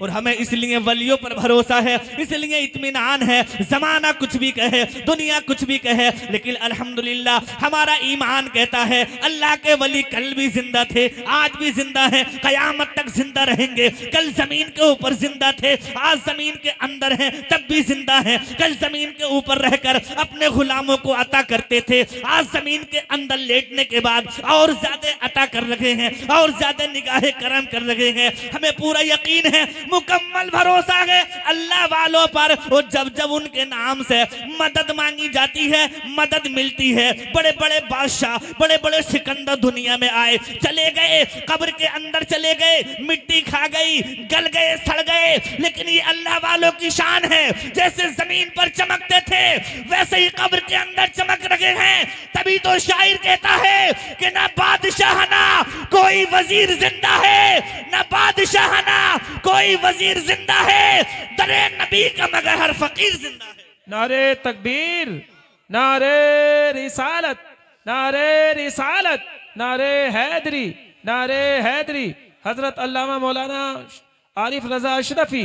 और हमें इसलिए वलियों पर भरोसा है, इसलिए इतमान है। जमाना कुछ भी कहे, दुनिया कुछ भी कहे, लेकिन अल्हम्दुलिल्लाह हमारा ईमान कहता है, अल्लाह के वली कल भी ज़िंदा थे, आज भी ज़िंदा है, कयामत तक ज़िंदा रहेंगे। कल ज़मीन के ऊपर ज़िंदा थे, आज ज़मीन के अंदर हैं, तब भी ज़िंदा हैं। कल ज़मीन के ऊपर रहकर अपने गुलामों को अता करते थे, आज ज़मीन के अंदर लेटने के बाद और ज़्यादा अता कर रहे हैं, और ज़्यादा निगाहें करम कर रहे हैं। हमें पूरा यकीन है मुकम्मल भरोसा है। अल्लाह वालों पर और जब जब उनके नाम से मदद मांगी जाती है, मदद मिलती है। बड़े बड़े बादशाह बड़े बड़े सिकंदर दुनिया में आए, चले गए, कब्र के अंदर चले गए, मिट्टी खा गई, गल गए, सड़ गए। लेकिन ये अल्लाह वालों की शान है। जैसे ज़मीन पर चमकते थे, वैसे ही कब्र के अंदर चमक रहे हैं। तभी तो शायर कहता है कि ना बादशाह ना कोई वज़ीर ज़िंदा है। ना बादशाह ना कोई वज़ीर ज़िंदा है। दरे नबी का मगर हर फकीर ज़िंदा है। नारे तकबीर नारे रिसालत नारे रिसालत नारे हैदरी नारे हैदरी। हज़रत अल्लामा मौलाना आरिफ रजा अशरफी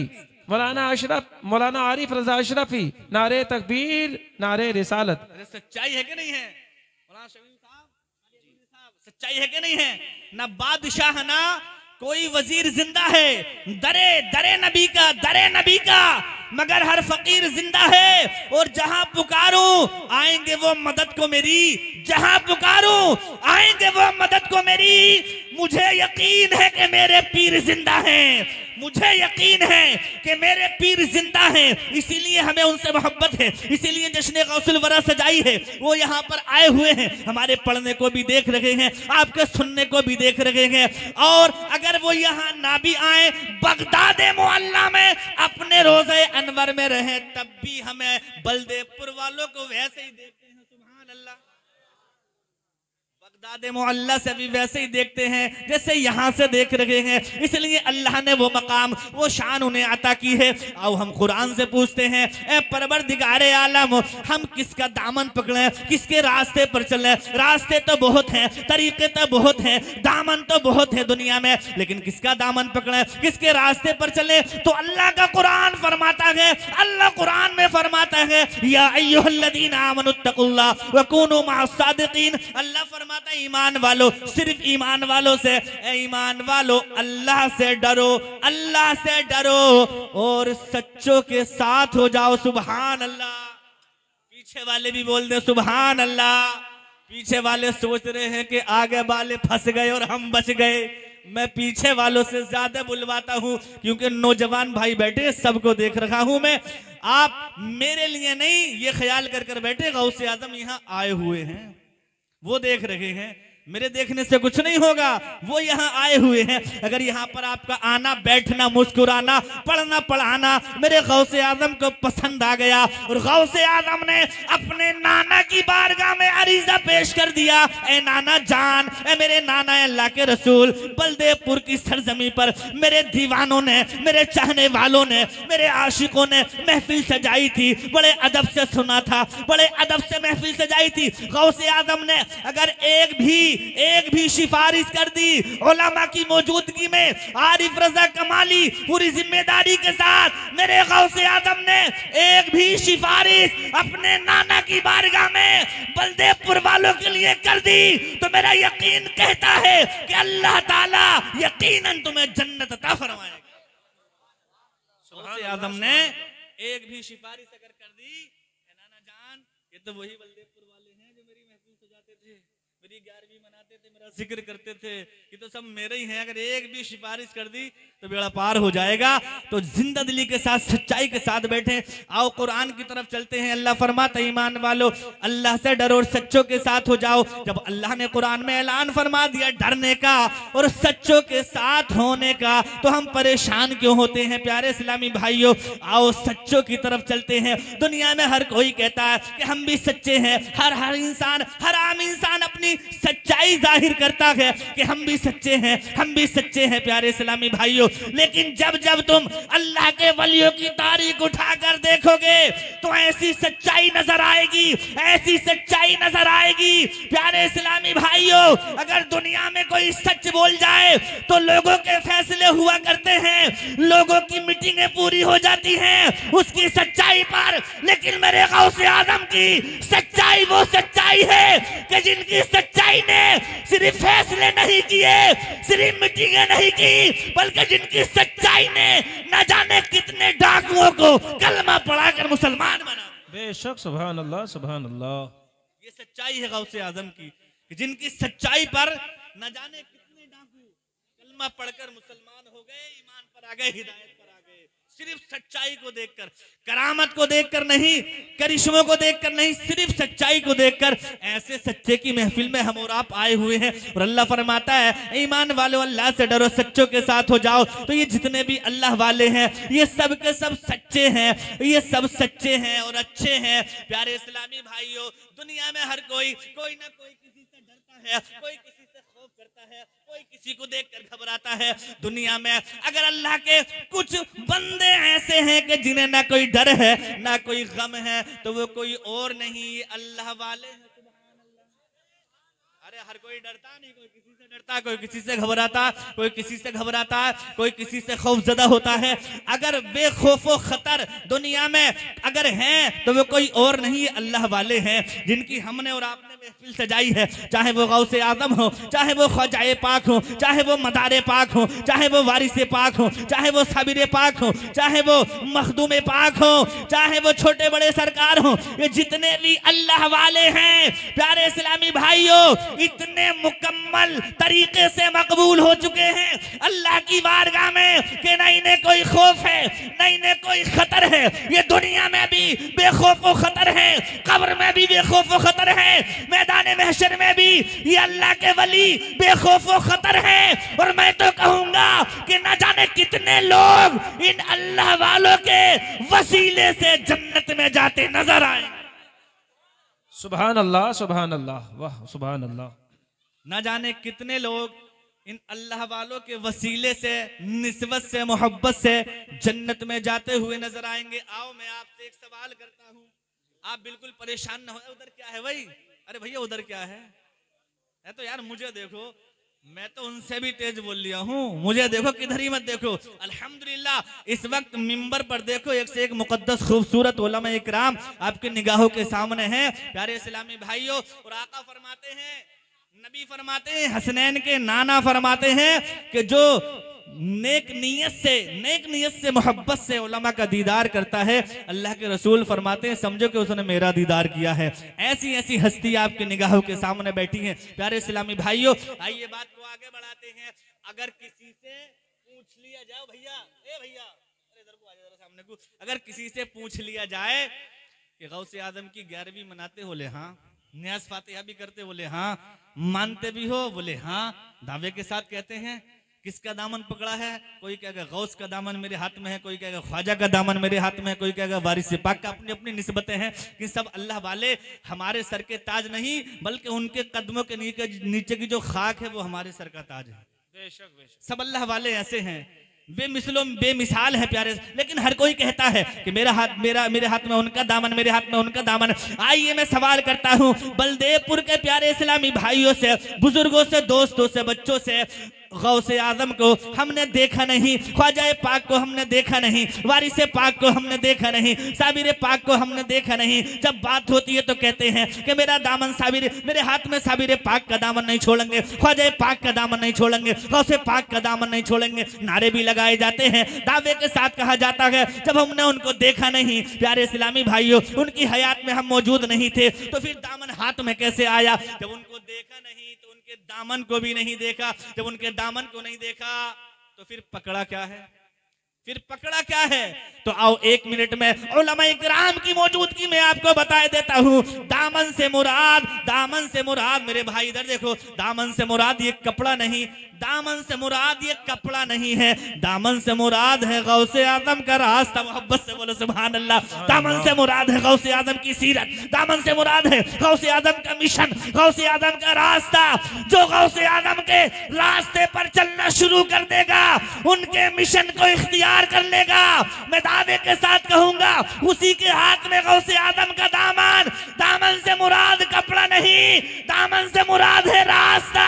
मौलाना अशरफ मौलाना आरिफ रजा अशरफी। नारे तकबीर नारे रिसालत। सच्चाई है कि नहीं है? है कि नहीं है? ना बादशाह, ना कोई वज़ीर ज़िंदा है। दरे दरे नबी का, दरे नबी का। मगर हर फकीर ज़िंदा है और जहाँ पुकारू, आएँगे वो मदद को मेरी। जहाँ पुकारू, आएँगे वो मदद को मेरी। मुझे यकीन है कि मेरे पीर ज़िंदा हैं। मुझे यकीन है कि मेरे पीर ज़िंदा हैं, इसीलिए हमें उनसे मोहब्बत है, इसीलिए जश्न गौसल वरा सजाई है, वो यहाँ पर आए हुए हैं। हमारे पढ़ने को भी देख रहे हैं, आपके सुनने को भी देख रहे हैं। और अगर वो यहाँ ना भी आए, बगदाद मोहल्ला में अपने रोज़े अनवर में रहें, तब भी हमें बलदेवपुर वालों को वैसे ही अल्लाह बगदाद मोहल्ला से भी वैसे ही देखते हैं, जैसे यहाँ से देख रहे हैं। इसलिए अल्लाह ने वो मकाम, वो शान उन्हें अता की है। आओ हम कुरान से पूछते हैं, ए परवर दिगारे आलम, हम किसका दामन पकड़े? किसके रास्ते पर चले? रास्ते तो बहुत हैं, तरीके तो बहुत हैं, दामन तो बहुत है दुनिया में। लेकिन किसका दामन पकड़े? किसके रास्ते पर चले? तो अल्लाह का कुरान फरमाता है, अल्लाह कुरान में फरमाता है, या अय्युहल्लदीन आमनुत्तकुल्लाह व कूनू अल्लाह फरमाता ईमान वालों, सिर्फ़ ईमान वालों से ईमान वालों, अल्लाह से डरो, अल्लाह से डरो, और सच्चों के साथ हो जाओ सुबहान अल्लाह पीछे वाले भी बोल दे सुबहान अल्लाह पीछे वाले सोच रहे हैं कि आगे वाले फंस गए और हम बच गए। मैं पीछे वालों से ज़्यादा बुलवाता हूँ, क्योंकि नौजवान भाई बैठे, सबको देख रखा हूँ मैं। आप मेरे लिए नहीं, ये ख्याल कर कर बैठे, गौसे आज़म यहाँ आए हुए हैं। वो देख रहे हैं मेरे देखने से कुछ नहीं होगा। वो यहाँ आए हुए हैं। अगर यहाँ पर आपका आना, बैठना, मुस्कुराना, पढ़ना, पढ़ाना मेरे गौसे आज़म को पसंद आ गया और गौ से आज़म ने अपने नाना की बारगाह में अरीजा पेश कर दिया। ए नाना जान, ए मेरे नाना अल्लाह के रसूल, बलदेवपुर की सरजमी पर मेरे दीवानों ने, मेरे चाहने वालों ने, मेरे आशिकों ने महफिल सजाई थी। बड़े अदब से सुना था, बड़े अदब से महफिल सजाई थी। गौसे आज़म ने अगर एक भी एक भी सिफारिश कर दी। ओलामा की मौजूदगी में आरिफ रजा कमाली पूरी ज़िम्मेदारी के साथ मेरे गौसे आज़म ने एक भी सिफारिश अपने नाना की बारगाह में बलदेवपुर वालों के लिए कर दी। तो मेरा यकीन कहता है कि अल्लाह ताला यकीनन तुम्हें जन्नत अता फरमाएगा। आज़म ने एक भी सिफारिश अगर कर दी नाना जान, ये तो वही बलदेवपुर वाले हैं जो मेरी महफिल सजाते थे मेरी ग्यारहवीं मेरा ज़िक्र करते थे ये तो सब मेरे ही हैं, अगर एक भी सिफारिश कर दी तो बेड़ा पार हो जाएगा। तो ज़िंदा दिली के साथ, सच्चाई के साथ बैठे। आओ, कुरान की तरफ़ चलते हैं। अल्लाह फरमाता ईमान वालों, अल्लाह से डरो और सच्चों के साथ हो जाओ। जब अल्लाह ने कुरान में ऐलान फरमा दिया डरने का और सच्चों के साथ होने का तो हम परेशान क्यों होते हैं, प्यारे इस्लामी भाइयों? आओ, सच्चों की तरफ़ चलते हैं। दुनिया में हर कोई कहता है कि हम भी सच्चे हैं। हर हर इंसान, हर आम इंसान अपनी सच्चाई ज़ाहिर करता है कि हम भी सच्चे हैं, हम भी सच्चे हैं प्यारे इस्लामी भाइयों। लेकिन जब जब तुम अल्लाह के वलियों की तारीख उठाकर देखोगे तो ऐसी सच्चाई नज़र आएगी, ऐसी सच्चाई नज़र आएगी। प्यारे इस्लामी भाइयों, अगर दुनिया में कोई सच बोल जाए तो लोगों के फैसले हुआ करते हैं। लोगों की मीटिंगें पूरी हो जाती हैं उसकी सच्चाई पर। लेकिन मेरे गौसे आदम की सच्चाई वो सच्चाई है कि जिनकी सच्चाई ने सिर्फ़ फैसले नहीं किए सिर्फ़ मीटिंगें नहीं की बल्कि जिनकी सच्चाई ने न जाने कितने डाकुओं को कलमा पढ़ाकर मुसलमान बना बेशक सुबह अल्लाह सुबहान अल्लाह ये सच्चाई है गौसे आज़म की कि जिनकी सच्चाई पर न जाने कितने डाकू कलमा पढ़कर मुसलमान हो गए, ईमान पर आ गए, हिदायत पर आ गए। सिर्फ़ सच्चाई को देखकर, करामत को देखकर नहीं, करिश्मों को देखकर नहीं, सिर्फ़ सच्चाई को देखकर ऐसे सच्चे की महफिल में हम और आप आए हुए हैं और अल्लाह फरमाता है, ईमान वालों, अल्लाह से डरो, सच्चों के साथ हो जाओ। तो ये जितने भी अल्लाह वाले हैं, ये सब के सब सच्चे हैं, ये सब सच्चे हैं और अच्छे हैं। प्यारे इस्लामी भाइयों, दुनिया में हर कोई कोई ना कोई किसी से डरता है, कोई किसी से खौफ करता है। कोई किसी को देखकर घबराता है दुनिया में। अगर अल्लाह के कुछ बंदे ऐसे हैं कि जिन्हें ना कोई डर है, ना कोई गम है तो वो कोई और नहीं, अल्लाह वाले हैं। अरे हर कोई डरता नहीं, कोई किसी से डरता, कोई किसी से घबराता, कोई किसी से घबराता, कोई किसी से खौफजदा होता है। अगर बेखौफो खतर दुनिया में अगर हैं तो वो कोई और नहीं, अल्लाह वाले हैं, जिनकी हमने और आपने महफिल सजाई है। चाहे वो गौ से आज़म हो, चाहे वो ख्वाजाए पाक हो, चाहे वो मदार पाक हो, चाहे वो वारिस पाक हो, चाहे वो साबिर पाक हो, चाहे वो मखदूम पाक हो, चाहे वो छोटे बड़े सरकार हो, ये जितने भी अल्लाह वाले हैं, प्यारे इस्लामी भाइयों इतने मुकम्मल तरीके से मकबूल हो चुके हैं। अल्लाह की बारगाह में कि न इन्हें कोई खौफ है न इन्हें कोई खतर है। ये दुनिया में भी बेखौफ खतर है, कब्र में भी बेखौफ खतर है, मैदान महशर में भी ये अल्लाह के वली बेखौफ खतर है। और मैं तो कहूँगा कि न जाने कितने लोग इन अल्लाह वालों के वसीले से जन्नत में जाते नज़र आए सुबहान अल्लाह सुबहान अल्लाह वाह सुबहान अल्लाह न जाने कितने लोग इन अल्लाह वालों के वसीले से, नस्बत से, मोहब्बत से जन्नत में जाते हुए नज़र आएँगे। आओ, मैं आपसे एक सवाल करता हूँ। आप बिल्कुल परेशान ना हो, उधर क्या है भाई? अरे भैया, उधर क्या है? है तो यार, मुझे देखो। मैं तो उनसे भी तेज बोल लिया हूँ। मुझे देखो, किधर ही मत देखो। अल्हम्दुलिल्लाह, इस वक्त मिंबर पर देखो, एक से एक मुकद्दस खूबसूरत उलमा इकराम आपकी निगाहों के सामने हैं। प्यारे इस्लामी भाइयों, और आका फरमाते हैं, नबी फरमाते हैं, हसनैन के नाना फरमाते हैं कि जो नेक नीयत से, नेक नीयत से मोहब्बत से उलमा का दीदार करता है। अल्लाह के रसूल फरमाते हैं, समझो कि उसने मेरा दीदार किया है। ऐसी ऐसी हस्ती आपकी निगाहों के सामने बैठी हैं। प्यारे इस्लामी भाइयों, आइए बात को आगे बढ़ाते हैं। अगर किसी से पूछ लिया जाए, भैया, ए भैया सामने को। अगर किसी से पूछ लिया जाए कि गौसे आज़म की ग्यारहवीं मनाते होले हाँ न्याज फातिहा भी करते बोले हाँ मानते भी हो बोले हाँ दावे के साथ कहते हैं किसका दामन पकड़ा है? कोई कहेगा गौस का दामन मेरे हाथ में है। कोई कहेगा ख्वाजा का दामन मेरे हाथ में है। कोई कहेगा वारिस पाक का अपनी अपनी निस्बतें हैं कि सब अल्लाह वाले हमारे सर के ताज नहीं बल्कि उनके कदमों के नीचे की जो खाक है वो हमारे सर का ताज है। बेशक बेशक। सब अल्लाह वाले ऐसे हैं। बेमिसलो बेमिसाल है प्यारे। लेकिन हर कोई कहता है कि मेरा हाथ मेरा मेरे हाथ में उनका दामन मेरे हाथ में उनका दामन। आइए मैं सवाल करता हूँ बलदेवपुर के प्यारे इस्लामी भाइयों से बुज़ुर्गों से दोस्तों से बच्चों से गौसे आज़म को हमने देखा नहीं, ख्वाजा पाक को हमने देखा नहीं, वारिस पाक को हमने देखा नहीं, साबिर पाक को हमने देखा नहीं। जब बात होती है तो कहते हैं कि मेरा दामन साबिर, मेरे हाथ में साबिर पाक का दामन नहीं छोड़ेंगे, ख्वाजा पाक का दामन नहीं छोड़ेंगे, गौसे पाक का दामन नहीं छोड़ेंगे। नारे भी लगाए जाते हैं, दावे के साथ कहा जाता है, जब हमने उनको देखा नहीं, प्यारे इस्लामी भाइयों, उनकी हयात में हम मौजूद नहीं थे तो फिर दामन हाथ में कैसे आया? जब उनको देखा नहीं दामन को भी नहीं देखा। जब उनके दामन को नहीं देखा तो फिर पकड़ा क्या है? फिर पकड़ा क्या है? तो आओ एक मिनट में इकराम की मौजूदगी में आपको बता देता हूँ। दामन से मुराद, दामन से मुराद, मेरे भाई इधर देखो। दामन से मुराद ये कपड़ा नहीं, दामन से मुराद ये कपड़ा नहीं है। दामन से मुराद है गौसे आदम का रास्ता, मोहब्बत से बोलो सुबहान अल्लाह दामन से मुराद है गौसे आदम की सीरत। दामन से मुराद है गौसे आदम का मिशन, गौसे आदम का रास्ता। जो गौसे आदम के रास्ते पर चलना शुरू कर देगा, उनके मिशन को इख्तियार कर लेगा। मैं दावे के साथ कहूँगा, उसी के हाथ में गौसे आदम का दामन। दामन से मुराद कपड़ा नहीं, दामन से मुराद है रास्ता।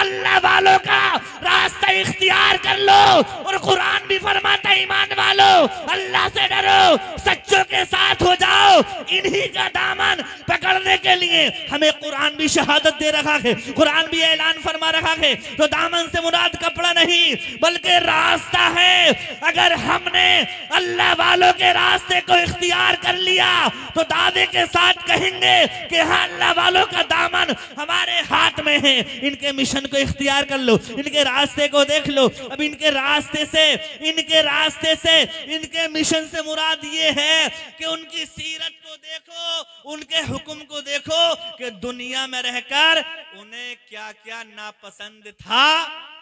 अल्लाह वालों का रास्ता इख्तियार कर लो और कुरान भी फरमाता ईमान वालो, अल्लाह से डरो, सच्चों के साथ हो जाओ। इन्हीं का दामन पकड़ने के लिए हमें कुरान भी शहादत दे रखा है, कुरान भी ऐलान फरमा रखा है। तो दामन से मुराद कपड़ा नहीं, बल्कि रास्ता है। अगर हमने अल्लाह वालों के रास्ते को इख्तियार कर लिया तो दावे के साथ कहेंगे कि हाँ अल्लाह वालों का दामन हमारे हाथ में है। इनके मिशन को इख्तियार कर लो, इनके रास्ते को देख लो। अब इनके रास्ते से इनके रास्ते से, इनके मिशन से मुराद ये है कि उनकी सीरत को देखो, उनके हुक्म को देखो कि दुनिया में रहकर उन्हें क्या क्या नापसंद था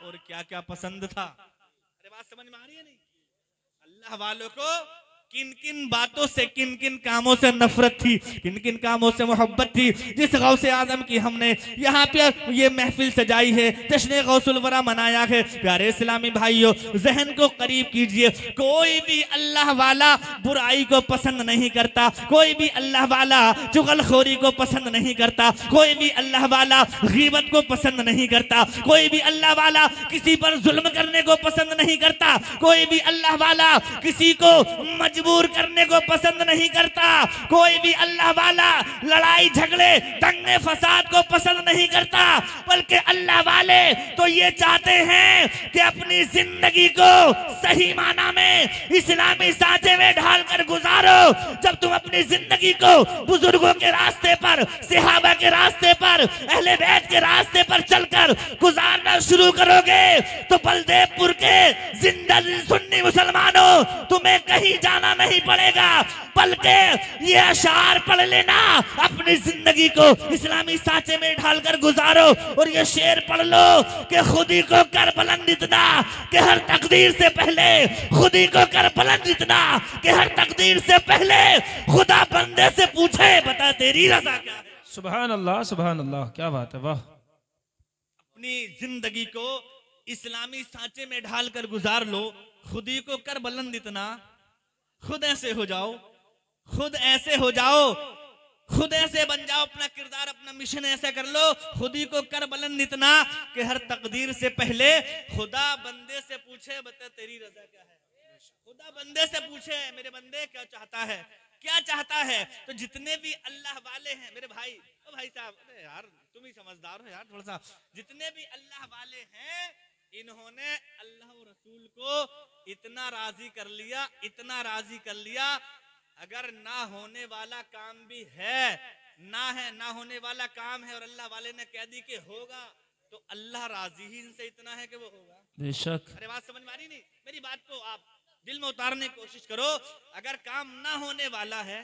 और क्या क्या पसंद था। अरे बात समझ में आ रही है नहीं? अल्लाह वालों को किन किन बातों से किन किन कामों से नफरत थी किन किन कामों से मोहब्बत थी, जिस गौ से आज़म की हमने यहाँ पे ये महफिल सजाई है, जश्न गौसलवरा मनाया है। प्यारे इस्लामी भाइयों, जहन को करीब कीजिए, कोई भी अल्लाह वाला बुराई को पसंद नहीं करता, कोई भी अल्लाह वाला चुगलखोरी को पसंद नहीं करता, कोई भी अल्लाह वाला गीबत को पसंद नहीं करता, कोई भी अल्लाह वाला किसी पर जुल्म करने को पसंद नहीं करता, कोई भी अल्लाह वाला किसी को मजबूर करने को पसंद नहीं करता। कोई भी अल्लाह वाला लड़ाई, झगड़े, दंगे, फसाद को पसंद नहीं करता। बल्कि अल्लाह वाले तो ये चाहते हैं कि अपनी ज़िंदगी को सही माना में, इस्लामी सांचे में ढालकर गुजारो। जब तुम अपनी ज़िंदगी को बुज़ुर्गों के रास्ते पर, सिहाबा के रास्ते पर, अहले बैत के रास्ते पर चलकर गुजारना शुरू करोगे तो बलदेवपुर के ज़िंदा सुन्नी मुसलमानों, तुम्हें कहीं जाना नहीं पड़ेगा बल्कि ये अशार पढ़ लेना। अपनी ज़िंदगी को इस्लामी सांचे में ढालकर गुजारो और ये शेर पढ़ लो कि खुदी को कर बुलंद इतना कि हर तकदीर से पहले खुदी को कर बुलंद इतना कि हर तकदीर से पहले खुदा बंदे से पूछे बता तेरी रजा क्या है? सुबहान अल्लाह सुबहान अल्लाह क्या बात है वाह। अपनी ज़िंदगी को इस्लामी सांचे में ढालकर गुजार लो खुदी को कर बुलंद इतना खुद ऐसे हो जाओ, खुद ऐसे हो जाओ, खुद ऐसे बन जाओ, अपना किरदार, अपना मिशन ऐसा कर लो। खुद ही को कर बुलंद इतना कि हर तकदीर से पहले खुदा बंदे से पूछे, बता तेरी रजा क्या है? खुदा बंदे से पूछे, मेरे बंदे क्या चाहता है? क्या चाहता है? तो जितने भी अल्लाह वाले हैं, मेरे भाई, ओ भाई साहब, अरे यार, तुम ही समझदार हो यार थोड़ा सा। जितने भी अल्लाह वाले हैं इन्होंने अल्लाह और रसूल को इतना राज़ी कर लिया इतना राज़ी कर लिया अगर ना होने वाला काम भी है ना है ना होने वाला काम है और अल्लाह वाले ने कह दी कि होगा तो अल्लाह राज़ी ही इनसे इतना है कि वो होगा। बेशक। अरे बात समझ में आ रही नहीं? मेरी बात को आप दिल में उतारने की कोशिश करो अगर काम ना होने वाला है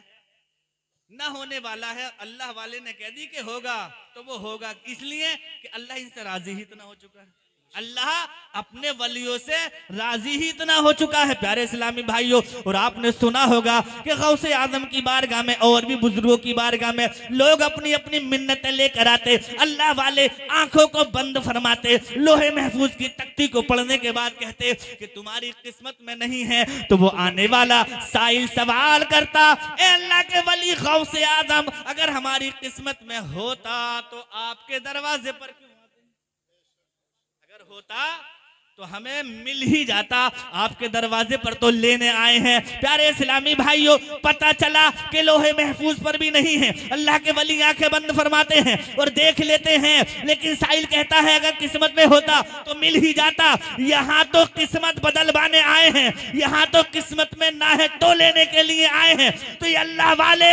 ना होने वाला है अल्लाह वाले ने कह दी कि होगा तो वो होगा इसलिए कि अल्लाह इनसे राज़ी ही इतना हो चुका है। अल्लाह अपने वलियों से राज़ी ही इतना हो चुका है, प्यारे इस्लामी भाइयों। और आपने सुना होगा कि गौसे आज़म की बारगाह में और भी बुज़ुर्गों की बारगाह में लोग अपनी अपनी मिन्नतें लेकर आते, अल्लाह वाले आँखों को बंद फरमाते, लोहे महफूज की तख्ती को पढ़ने के बाद कहते कि तुम्हारी किस्मत में नहीं है तो वो आने वाला साइल सवाल करता, ए अल्लाह के वली गौसे आज़म, अगर हमारी किस्मत में होता तो आपके दरवाजे पर क्यों होता तो हमें मिल ही जाता। आपके दरवाजे पर तो लेने आए हैं। प्यारे इस्लामी भाइयों, पता चला कि लोहे महफूज पर भी नहीं है। अल्लाह के वली आँखें बंद फरमाते हैं और देख लेते हैं। लेकिन साहिल कहता है, अगर किस्मत में होता तो मिल ही जाता। यहाँ तो किस्मत बदलवाने आए हैं। यहाँ तो किस्मत में ना है तो लेने के लिए आए हैं। तो ये अल्लाह वाले,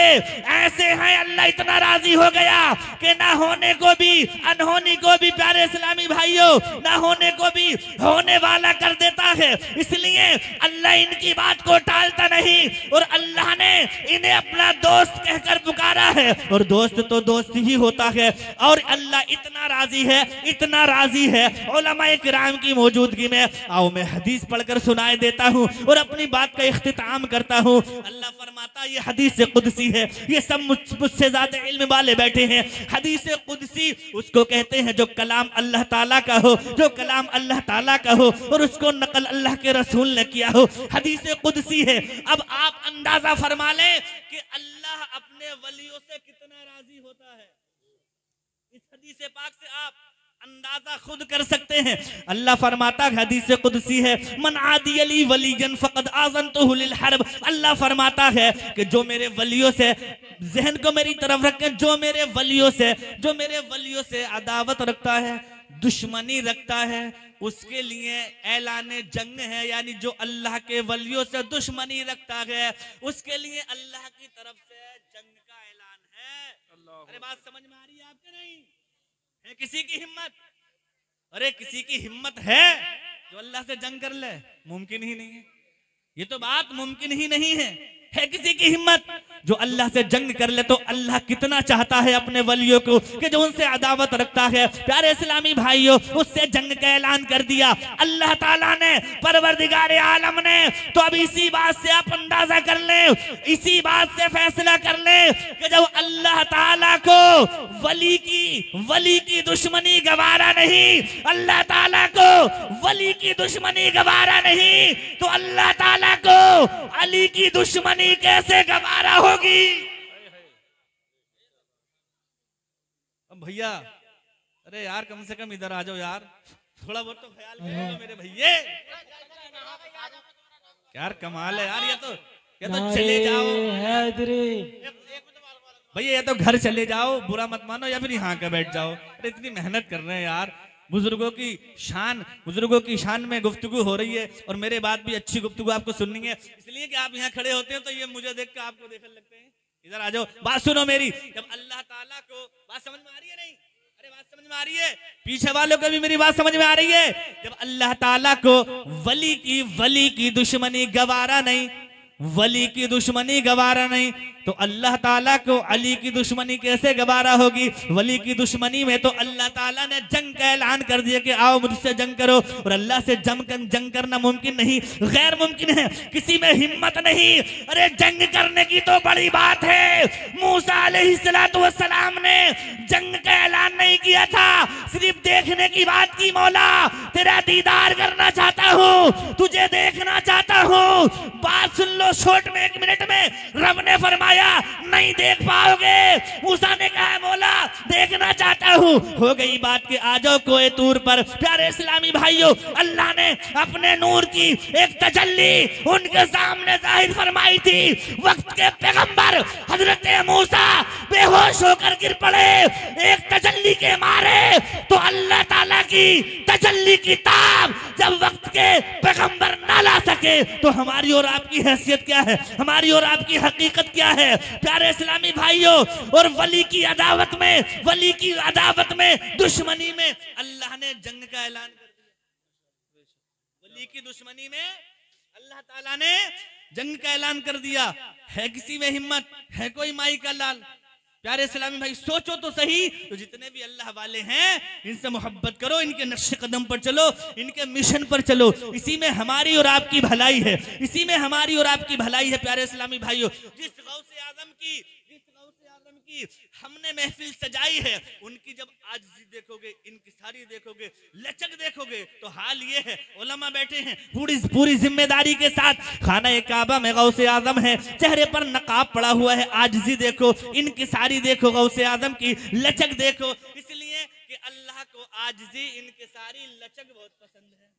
ऐसे हैं, अल्लाह इतना राज़ी हो गया कि ना होने को भी, अनहोनी को भी, प्यारे इस्लामी भाइयों, ना होने को भी होने वाला कर देता है। इसलिए अल्लाह इनकी बात को टालता नहीं और अल्लाह ने इन्हें अपना दोस्त कहकर पुकारा है। और दोस्त तो दोस्त ही होता है। और अल्लाह इतना राज़ी है, इतना राज़ी है। कराम की मौजूदगी में आओ, मैं हदीस पढ़कर सुनाए देता हूँ और अपनी बात का इख्तिताम करता हूँ। अल्लाह फरमाता, ये हदीस कुदसी है। ये सब मुझसे ज़्यादा इल्म वाले बैठे हैं। हदीस कुदसी, उसको कहते हैं जो कलाम अल्लाह ताला का हो, जो कलाम अल्लाह ताला का हो और उसको नकल अल्लाह के रसूल ने किया हो। हदीस कुदसी है। अब आप अंदाज़ा फरमा लें कि अल्लाह अपने वलियों से कितना राज़ी होता है। इस हदीस पाक से आप अंदाज़ा खुद कर सकते हैं। अल्लाह फरमाता हदीस कुदसी है, मन आदि अली वलीजन फकद आजन तो हरब। अल्लाह फरमाता है कि जो मेरे वलियों से जहन को मेरी तरफ़ रखे, जो मेरे वलियों से, जो मेरे वलियों से अदावत रखता है दुश्मनी रखता है उसके लिए ऐलान जंग है यानी जो अल्लाह के वलियों से दुश्मनी रखता है उसके लिए अल्लाह की तरफ़ से जंग का ऐलान है। अरे बात समझ में आ रही है आपके नहीं? है किसी की हिम्मत? अरे किसी की हिम्मत है जो अल्लाह से जंग कर ले? मुमकिन ही नहीं है। ये तो बात मुमकिन ही नहीं है। है किसी की हिम्मत? जो अल्लाह से जंग कर ले तो अल्लाह कितना चाहता है अपने वलियों को कि जो उनसे अदावत रखता है। प्यारे इस्लामी भाइयों, उससे जंग का ऐलान कर दिया। अल्लाह ताला ने, परवरदिगार आलम ने। तो अब इसी बात से आप अंदाज़ा कर ले, इसी बात से फैसला कर ले कि जब अल्लाह ताला को वली की वली की दुश्मनी गवारा नहीं, अल्लाह ताला को वली की दुश्मनी गवारा नहीं तो अल्लाह ताला को अली की दुश्मनी कैसे गवारा होगी। अब भैया अरे यार कम से कम इधर आ जाओ यार। थोड़ा बहुत तो ख्याल करो मेरे भैया। यार कमाल है यार ये तो ये तो चले जाओ। भैया ये तो घर चले जाओ बुरा मत मानो या फिर यहाँ के बैठ जाओ। अरे इतनी मेहनत कर रहे हैं यार। बुज़ुर्गों की शान, बुज़ुर्गों की शान में गुफ्तगु हो रही है और मेरे बाद भी अच्छी गुफ्तगु आपको सुननी है। इसलिए कि आप यहाँ खड़े होते हैं तो ये मुझे देख कर आपको देखने लगते हैं। इधर आ जाओ, बात सुनो मेरी। जब अल्लाह ताला को बात समझ में आ रही है नहीं? अरे बात समझ में आ रही है। पीछे वालों को भी मेरी बात समझ में आ रही है। जब अल्लाह ताला को वली की वली की दुश्मनी गवारा नहीं वली की दुश्मनी गवारा नहीं। तो अल्लाह ताला को अली की दुश्मनी कैसे गवारा होगी? वली की दुश्मनी में तो अल्लाह ताला ने जंग का ऐलान कर दिया कि आओ मुझसे जंग करो। और अल्लाह से जंग कर, जंग करना मुमकिन नहीं गैर मुमकिन है। किसी में हिम्मत नहीं। अरे जंग करने की तो बड़ी बात है। मूसा ने जंग का ऐलान नहीं किया था। सिर्फ़ देखने की बात की मौला तेरा दीदार करना चाहता हूँ तुझे देखना चाहता हूँ। बात सुन लो छोट में एक मिनट में। रब ने फरमाया, नहीं देख पाओगे। मूसा ने कहा, बोला, देखना चाहता हूँ। हो गई बात के आ जाओ कोए तूर पर। प्यारे इस्लामी भाइयों, अल्लाह ने अपने नूर की एक तजल्ली उनके सामने ज़ाहिर फरमाई थी। वक्त के पैगंबर हज़रत मूसा बेहोश होकर गिर पड़े, एक तजल्ली के मारे। तो अल्लाह ताला की तजल्ली की ताब जब वक्त के पैगंबर ना ला सके तो हमारी और आपकी हैसियत क्या है? हमारी और आपकी हकीकत क्या है? प्यारे इस्लामी भाइयों, और वली की अदावत में, वली की अदावत में, दुश्मनी में अल्लाह ने जंग का ऐलान वली की दुश्मनी में अल्लाह ताला ने जंग का ऐलान कर दिया। है किसी में हिम्मत? है कोई माई का लाल? प्यारे सलामी भाई, सोचो तो सही। तो जितने भी अल्लाह वाले हैं, इनसे मोहब्बत करो, इनके नक्शे कदम पर चलो, इनके मिशन पर चलो। इसी में हमारी और आपकी भलाई है। इसी में हमारी और आपकी भलाई है, प्यारे इस्लामी भाइयों। जिस गौ से आज़म की की हमने महफिल सजाई है। उनकी जब आज देखोगे, इनकी सारी देखोगे, लचक देखोगे तो हाल ये है ओलमा बैठे हैं, पूरी पूरी ज़िम्मेदारी के साथ। खाना काबा में गौ से आज़म है, चेहरे पर नकाब पड़ा हुआ है, आजजी देखो, इनकी सारी देखो गौ से आज़म की लचक देखो। इसलिए कि अल्लाह को आजजी, इनकी सारी लचक बहुत पसंद है।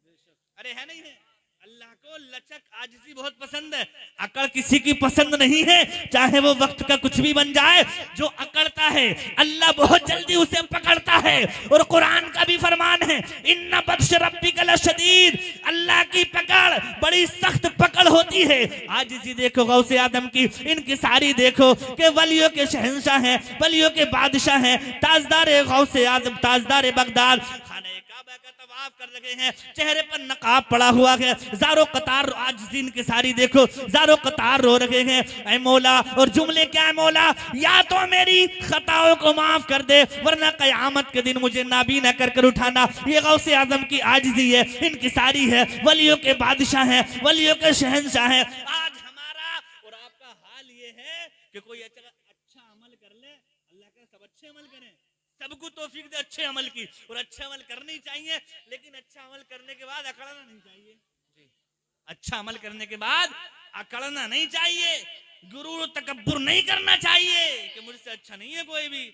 अरे, है नहीं है? अल्लाह को लचक आजजी बहुत पसंद है। अकड़ किसी की पसंद नहीं है, चाहे वो वक्त का कुछ भी बन जाए, जो अकड़ता है, अल्लाह बहुत जल्दी उसे पकड़ता है। और कुरान का भी फरमान है, इन्ना बख्श रब्बी कल शदीद अल्लाह की पकड़ बड़ी सख्त पकड़ होती है। आजिजी देखो, गौसे आदम की, इनकी सारी देखो, के वलियों के शहनशाह हैं, वलियों के बादशाह हैं। ताजदार गौसे आदम, ताजदार बगदाद। खाने काबा का साफ़ कर रहे हैं। चेहरे पर नकाब पड़ा हुआ है। जारो कतार आज दिन के सारी देखो। जारो कतार रो रहे हैं। ऐ मौला, और जुमले क्या है मौला? या तो मेरी खताओं को माफ़ कर दे, वरना कयामत के दिन मुझे नाबी न कर कर उठाना। ये गौसे आज़म की आजजी है। इनकी सारी है। वलियों के बादशाह हैं। वलियों के शहनशाह हैं। आज हमारा और आपका हाल ये है कि कोई अच्छा अमल कर ले अल्लाह का सब अच्छे अमल करें सबको तौफीक दे अच्छे अमल की। और अच्छे अमल करनी चाहिए लेकिन अच्छा अमल करने के बाद अकड़ना नहीं चाहिए। अच्छा अमल करने के बाद अकड़ना नहीं चाहिए। गुरु तकबर नहीं करना चाहिए कि मुझसे अच्छा नहीं है कोई भी।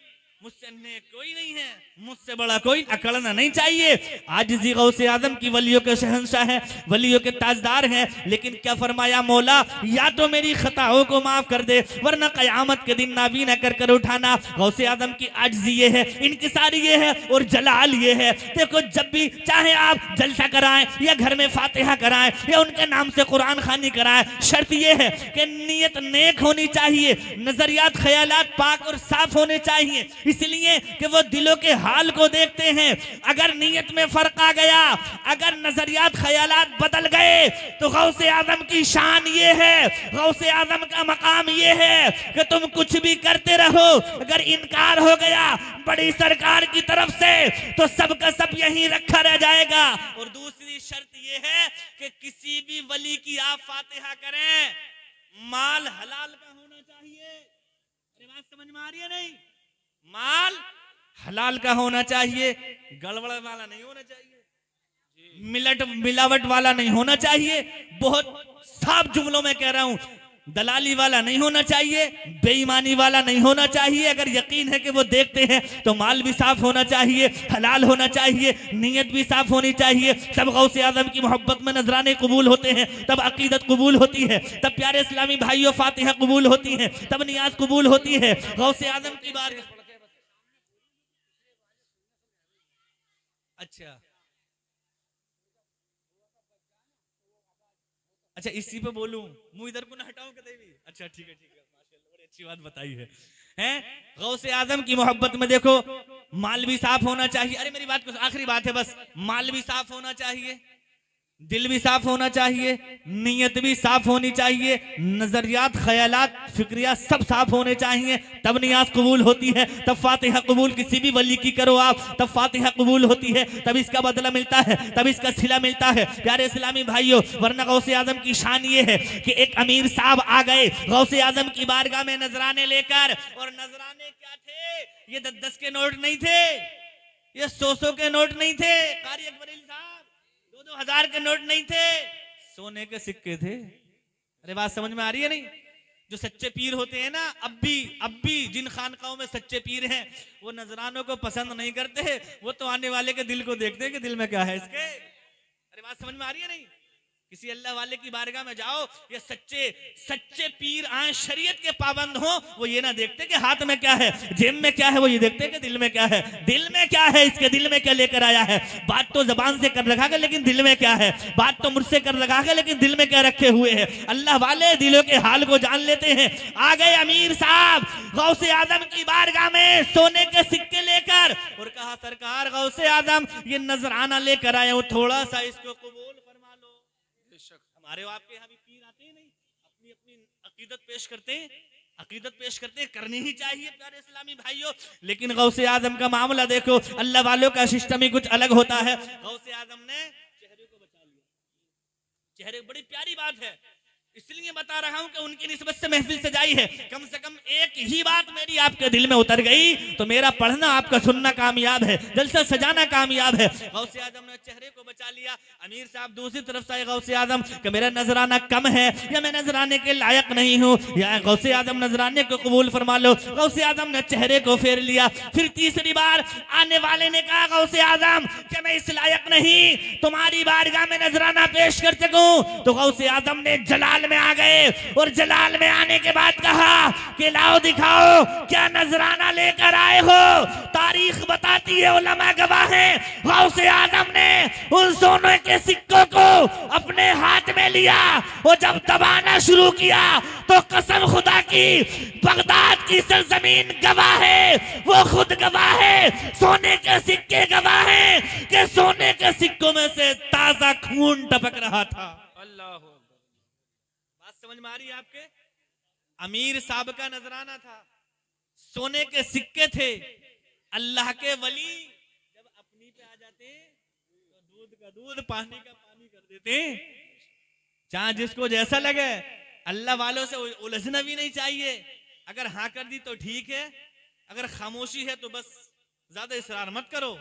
मुझसे अन्य कोई नहीं है। मुझसे बड़ा कोई अकड़ना नहीं चाहिए। आज जी गौसे आज़म की वलियों के शहनशाह हैं, वलियों के ताजदार हैं, लेकिन क्या फरमाया मौला, या तो मेरी खताओं को माफ़ कर दे, वरना कयामत के दिन नाबी न कर कर उठाना। गौसे आज़म की आज ये है इनकी सारी ये है, और जलाल ये है। देखो, जब भी चाहे आप जलसा कराएँ, या घर में फातिहा कराएँ, या उनके नाम से कुरान खानी कराएँ, शर्त ये है कि नीयत नेक होनी चाहिए, नजरियात ख्याल पाक और साफ़ होने चाहिए। इसलिए कि वो दिलों के हाल को देखते हैं। अगर नीयत में फ़र्क आ गया, अगर नजरियात, ख्यालात बदल गए तो गौसे आज़म की शान ये है, गौसे आज़म का मकाम ये है कि तुम कुछ भी करते रहो, अगर इनकार हो गया बड़ी सरकार की तरफ़ से तो सब का सब यहीं रखा रह जाएगा। और दूसरी शर्त यह है कि किसी भी वली की आप फातिहा करें, माल हलाल का होना चाहिए। अरे बात समझ में आ रही है नहीं? माल हलाल का होना चाहिए, गड़बड़ वाला नहीं होना चाहिए, मिलट, मिलावट वाला नहीं होना चाहिए, बहुत साफ़ जुमलों में कह रहा हूँ, दलाली वाला नहीं होना चाहिए, बेईमानी वाला नहीं होना चाहिए, अगर यकीन है कि वो देखते हैं तो माल भी साफ़ होना चाहिए, हलाल होना चाहिए, नीयत भी साफ़ होनी चाहिए, तब गौ से आज़म की मोहब्बत में नजराने कबूल होते हैं, तब अकीदत कबूल होती है, तब प्यारे इस्लामी भाइयों फातिहा कबूल होती है, तब नियाज कबूल होती है गौ से आज़म की बार अच्छा। अच्छा इसी पे बोलू? मुँह इधर को ना हटाऊं कदे भी अच्छा ठीक है ठीक है। माशाल्लाह अच्छी बात बताई है। हैं? गौसे आज़म की मोहब्बत में देखो, माल भी साफ़ होना चाहिए। अरे, मेरी बात को आखिरी बात है बस, माल भी साफ़ होना चाहिए। दिल भी साफ़ होना चाहिए, नीयत भी साफ़ होनी चाहिए, नजरियात, ख्यालात, फिक्रिया सब साफ़ होने चाहिए। तब नियाज कबूल होती है, तब फातिहा कबूल, किसी भी वली की करो आप, तब फातिहा कबूल होती है, तब इसका बदला मिलता है, तब इसका सिला मिलता है। प्यारे इस्लामी भाइयों, वरना गौसे आज़म की शान ये है कि एक अमीर साहब आ गए, गौसे आज़म की बारगाह में नजराने लेकर, और नजराने क्या थे? ये दस दस के नोट नहीं थे, ये सौ सौ के नोट नहीं थे। कारी अकबर साहब दो हज़ार के नोट नहीं थे। सोने के सिक्के थे। अरे बात समझ में आ रही है नहीं? जो सच्चे पीर होते हैं ना, अब भी अब भी जिन खानकाओं में सच्चे पीर हैं, वो नजरानों को पसंद नहीं करते। वो तो आने वाले के दिल को देखते हैं कि दिल में क्या है इसके। अरे बात समझ में आ रही है नहीं? किसी अल्लाह वाले की बारगाह में जाओ, ये सच्चे सच्चे पीर आए, शरीयत के पाबंद हो, वो ये ना देखते कि हाथ में क्या है, जेब में क्या है, वो ये देखते कि दिल में क्या है। दिल में क्या है, इसके दिल में क्या लेकर आया है? बात तो जबान से कर रखा है लेकिन दिल में क्या है? बात तो मुझसे कर रखा है लेकिन दिल में क्या रखे हुए है? अल्लाह वाले दिलों के हाल को जान लेते हैं। आ गए अमीर साहब, गौसे आदम की बारगाह में सोने के सिक्के लेकर। और कहा, सरकार, गौसे आदम ये नजराना लेकर आया हूँ, थोड़ा सा इसको कबूल हमारे आपके यहाँ भी पीर आते हैं नहीं, अपनी अपनी अकीदत पेश करते हैं, अकीदत पेश करते हैं, करनी ही चाहिए प्यारे इस्लामी भाइयों। लेकिन गौसे आज़म का मामला देखो, अल्लाह वालों का सिस्टम ही कुछ अलग होता है। गौसे आज़म ने चेहरे को बचा लिया। चेहरे, बड़ी प्यारी बात है। इसलिए बता रहा हूँ कि उनकी निस्बत से महफिल सजाई है। कम से कम एक ही बात मेरी आपके दिल में उतर गई तो मेरा पढ़ना आपका सुनना कामयाब है, जलसा सजाना कामयाब है। गौसे आज़म ने चेहरे को बचा लिया। अमीर साहब दूसरी तरफ़ से गौसे आज़म, कि मेरा नजराना कम है या मैं नजराने के लायक नहीं हूँ? या गौसे आज़म नजराने को कबूल फरमा लो। गौसे आज़म ने चेहरे को फेर लिया। फिर तीसरी बार आने वाले ने कहा, गौसे आज़म, कि मैं इस लायक नहीं, तुम्हारी बारगाह में नजराना पेश कर सकूँ? तो गौसे आज़म ने जलाल में आ गए और जलाल में आने के बाद कहा कि लाओ दिखाओ, क्या नजराना लेकर आए हो? तारीख बताती है उलमा गवाह। है गौसे आज़म ने उन सोने के सिक्कों को अपने हाथ में लिया और जब दबाना शुरू किया तो कसम खुदा की, बगदाद की सरजमीन गवाह। है वो खुद गवाह है सोने के सिक्के गवाह है कि सोने के सिक्कों में से ताज़ा खून टपक रहा था। समझ में आ रही है आपके? अमीर साहब का नजराना था। सोने के सिक्के थे। अल्लाह के वली। जब अपनी पे आ जाते तो दूध का दूध, पानी का पानी कर देते। चाहे जिसको जैसा लगे, अल्लाह वालों से उलझना भी नहीं चाहिए। अगर हाँ कर दी तो ठीक है। अगर खामोशी है तो बस ज़्यादा इसरार मत करो।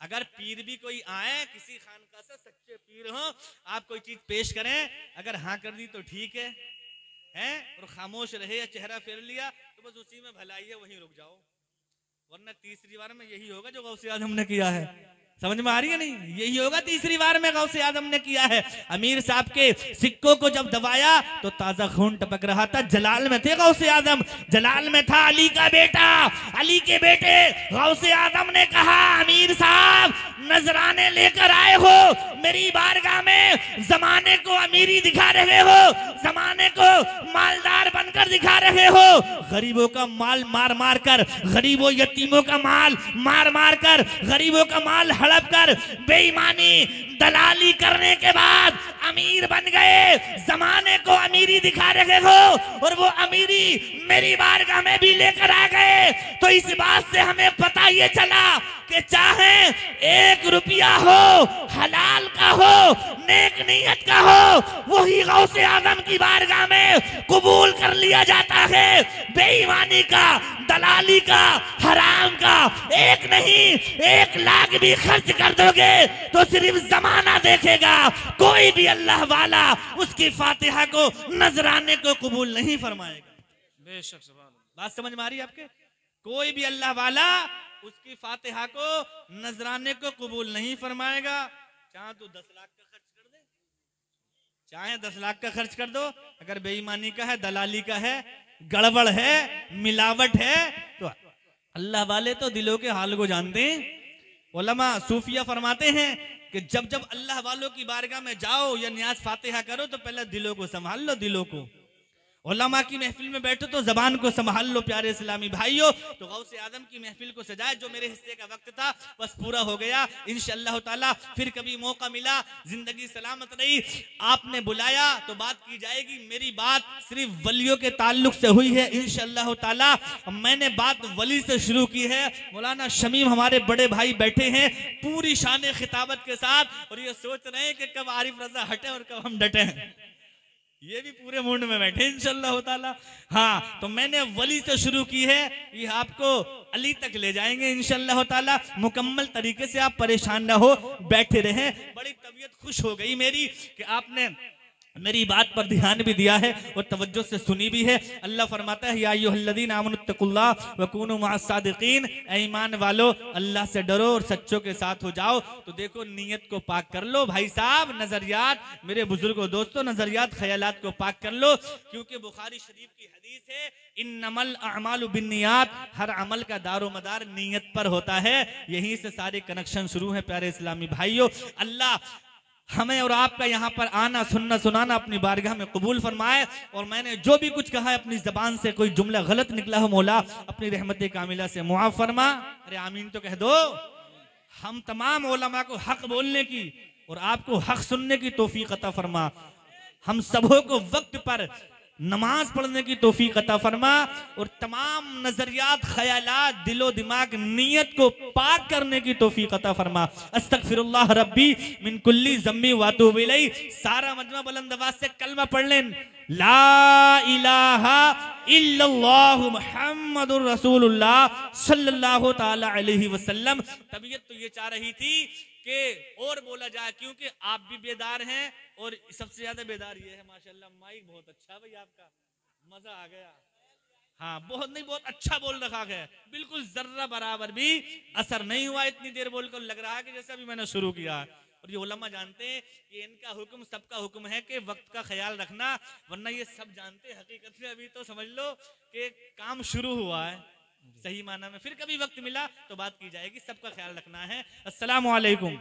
अगर पीर भी कोई आए, किसी खानका से सच्चे पीर हो, आप कोई चीज़ पेश करें, अगर हाँ कर दी तो ठीक है। हैं? और खामोश रहे या चेहरा फेर लिया तो बस उसी में भलाई है, वहीं रुक जाओ। वरना तीसरी बार में यही होगा जो गौसे आज़म ने किया है। समझ में आ रही है नहीं? यही होगा तीसरी बार में गौसे आज़म ने किया है। अमीर साहब के सिक्कों को जब दबाया तो ताज़ा खून टपक रहा था। जलाल में थे गौसे आज़म। जलाल में था अली का बेटा। अली के बेटे, गौसे आज़म ने कहा, अमीर साहब, नजराने लेकर आए हो। मेरी बारगाह में जमाने को अमीरी दिखा रहे हो। जमाने को मालदार बनकर दिखा रहे हो। गरीबों का माल मार मार कर, गरीबों यतीमों का माल मार मार कर, गरीबों का माल हड़प कर। बेईमानी दलाली करने के बाद अमीर बन गए। जमाने को अमीरी दिखा रहे हो और वो अमीरी मेरी बारगाह में भी लेकर आ गए। तो इस बात से हमें पता ये चला कि चाहे एक रुपया हो, हलाल का हो, नेक नीयत का हो, वही गौसे आज़म की बारगाह में कबूल कर लिया जाता है। बेईमानी का, दलाली का, हराम का, एक नहीं, एक लाख भी खर्च कर दोगे तो सिर्फ़ जमाना देखेगा। कोई भी अल्लाह वाला उसकी फातिहा को नजराने को कबूल नहीं फरमाएगा। बेशक बात समझ में आ रही है आपके? कोई भी अल्लाह वाला उसकी फातिहा को नजराने को कबूल नहीं फरमाएगा। चाहे तू दस लाख का खर्च कर दे। चाहे दस लाख का खर्च कर दो। अगर बेईमानी का है दलाली का है गड़बड़ है मिलावट है तो अल्लाह वाले तो दिलों के हाल को जानते हैं। सूफिया फरमाते हैं कि जब जब अल्लाह वालों की बारगाह में जाओ या न्याज फातिहा करो तो पहले दिलों को संभाल लो, दिलों को। उलमा की महफिल में बैठो तो जबान को संभाल लो प्यारे इस्लामी भाइयों। तो गौसे आदम की महफिल को सजाए, जो मेरे हिस्से का वक्त था, बस पूरा हो गया। इंशाल्लाह ताला फिर कभी मौका मिला, ज़िंदगी सलामत रही। आपने बुलाया तो बात की जाएगी। मेरी बात सिर्फ़ वलियों के ताल्लुक से हुई है इंशाल्लाह ताला। मैंने बात वली से शुरू की है। मौलाना शमीम हमारे बड़े भाई बैठे हैं, पूरी शान खिताबत के साथ। और ये सोच रहे हैं कि कब आरिफ रजा हटे और कब हम डटे। हैं ये भी पूरे मूड में बैठे, इंशाल्लाह ताला हाँ तो मैंने वली से शुरू की है, ये आपको अली तक ले जाएँगे, इंशाल्लाह ताला मुकम्मल तरीके से आप परेशान ना हो, बैठे रहें। बड़ी तबीयत खुश हो गई मेरी कि आपने मेरी बात पर ध्यान भी दिया है और तवज्जो से सुनी भी है। अल्लाह फरमाता है, या अय्युहल्लज़ीना आमनुत्तकुल्लाह व कूनू ईमान वालो, अल्लाह से डरो और सच्चों के साथ हो जाओ। तो देखो, नीयत को पाक कर लो भाई साहब, नजरियात, मेरे बुज़ुर्गों, दोस्तों, नजरियात, ख्यालात को पाक कर लो। क्योंकि बुखारी शरीफ की हदीस है इन नमल अमाल बिनियात हर अमल का दारो मदार नीयत पर होता है। यहीं से सारे कनेक्शन शुरू है, प्यारे इस्लामी भाइयों। अल्लाह हमें और आपका यहाँ पर आना, सुनना, सुनाना अपनी बारगाह में कबूल फरमाए। और मैंने जो भी कुछ कहा है, अपनी जबान से कोई जुमला गलत निकला हो, मौला, अपनी रहमत कामिला से मुआफ फरमा। अरे आमीन तो कह दो। हम तमाम ओलमा को हक बोलने की और आपको हक सुनने की तोफीक कता फरमा। हम सबों को वक्त पर नमाज़ पढ़ने की तोफीक अता फरमा और तमाम नजरियात, ख्यालात, दिलो दिमाग, नीयत को पाक करने की तोफीक अता फरमा। अस्तगफिरुल्लाह रब्बी मिन कुल्ली जम्मी वातूब इलैह। सारा मजमा बुलंद आवाज़ से कलमा पढ़ लें। ला इलाहा इल्लल्लाहु मुहम्मदुर रसूलुल्लाह सल्लल्लाहु ताला अलैहि वसल्लम। तबीयत तो ये चाह रही थी के और बोला जाए, क्योंकि आप भी बेदार हैं और सबसे ज़्यादा बेदार ये है, माशाल्लाह, माइक बहुत अच्छा भाई आपका। मज़ा आ गया। हाँ बहुत नहीं, बहुत अच्छा बोल रखा गया बिल्कुल जर्रा बराबर भी असर नहीं हुआ इतनी देर बोलकर लग रहा है कि जैसे अभी मैंने शुरू किया। और ये उलमा जानते हैं कि इनका हुक्म, सबका हुक्म है कि वक्त का ख्याल रखना, वरना ये सब जानते हकीकत में अभी तो समझ लो कि काम शुरू हुआ है। सही माना में फिर कभी वक्त मिला तो बात की जाएगी, सबका ख्याल रखना है। असलामकुम